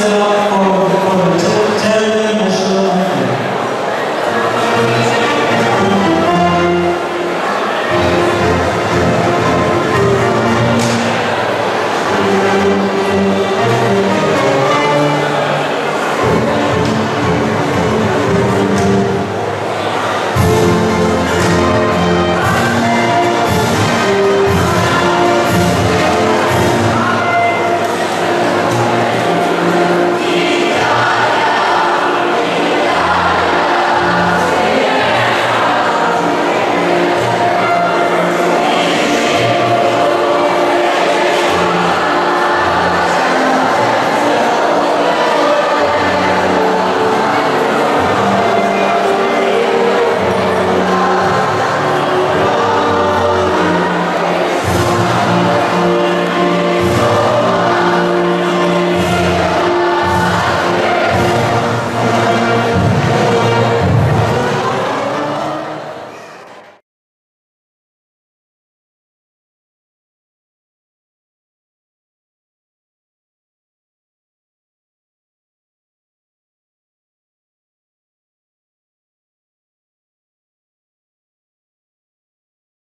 So